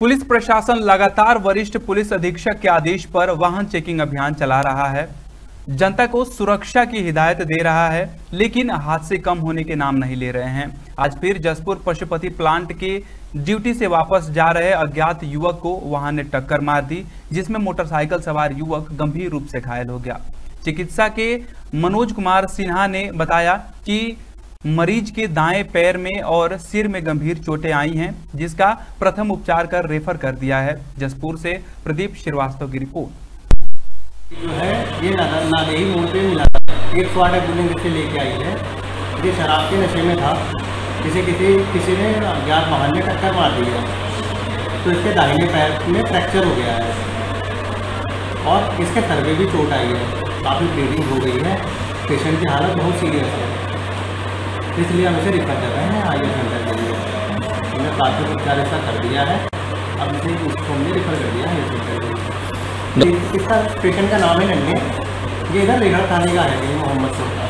Police प्रशासन लगातार वरिष्ठ पुलिस अधीक्षक के आदेश पर वाहन चेकिंग अभियान चला रहा है। जनता को सुरक्षा की हिदायत दे रहा है, लेकिन हादसे कम होने के नाम नहीं ले रहे हैं। आज फिर जसपुर पशुपति प्लांट के ड्यूटी से वापस जा रहे अज्ञात युवक को वाहन ने टक्कर मार दी, जिसमें मोटरसाइकिल सवार युवक गंभीर रूप से घायल हो गया। चिकित्सा के मनोज कुमार सिन्हा ने बताया कि मरीज़ के दाएँ पैर में और सिर में गंभीर चोटें आई हैं, जिसका प्रथम उपचार कर रेफर कर दिया है, जसपुर से प्रदीप श्रीवास्तव की रिपोर्ट। जो है, ये मिला एक से लेके आई है। ये शराब के नशे में था। जिसे किसी किसी ने अज्ञात वाहन ने टक्कर मार दी है। तो इसके दाहिने पैर में फ्रैक्चर हो गया है। और इसके सर में भी चोट आई है। काफ़ी ब्लीडिंग हो गई है। पेशेंट की हालत बहुत सीरियस है। इसलिए हम इसे रिफर कर रहे हैं? आई सेंटर के लिए हमने काफ़ी उपचार ऐसा कर दिया है? अब इसे उसको हमने रिफर कर दिया है आई सेंटर के लिए इसका पेशेंट का नाम है नंगे ये इधर रेगड़ थाने का है ये मोहम्मद सोता